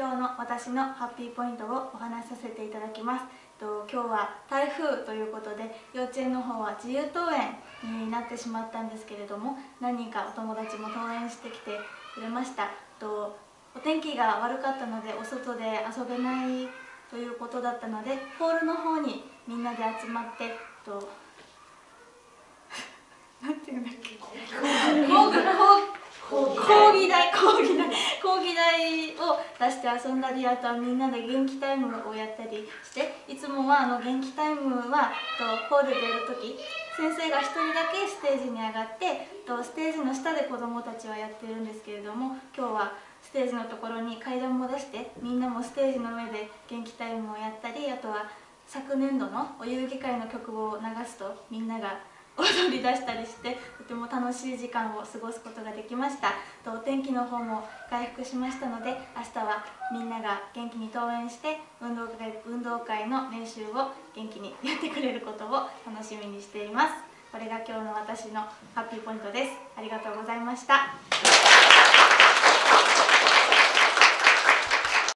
今日の私のハッピーポイントをお話しさせていただきます。と今日は台風ということで幼稚園の方は自由登園になってしまったんですけれども何人かお友達も登園してきてくれました。とお天気が悪かったのでお外で遊べないということだったのでホールの方にみんなで集まってと なんていうんだっけ？講義。台講義。台出して遊んだりあとはみんなで元気タイムをやったりしていつもはあの元気タイムはとホールでやる時先生が1人だけステージに上がってとステージの下で子どもたちはやってるんですけれども今日はステージのところに階段も出してみんなもステージの上で元気タイムをやったりあとは昨年度のお遊戯会の曲を流すとみんなが踊り出したりしてとても楽しい時間を過ごすことができました。とお天気の方も回復しましたので明日はみんなが元気に登園して運動会運動会の練習を元気にやってくれることを楽しみにしています。これが今日の私のハッピーポイントです。ありがとうございました。